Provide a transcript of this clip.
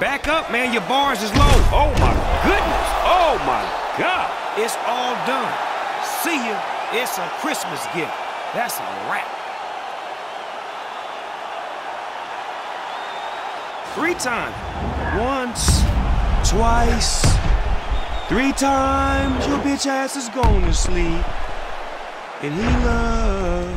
Back up, man. Your bars is low. Oh, my goodness. Oh, my God. It's all done. See you. It's a Christmas gift. That's a wrap. Three times. Once, twice, three times your bitch ass is going to sleep. And he loves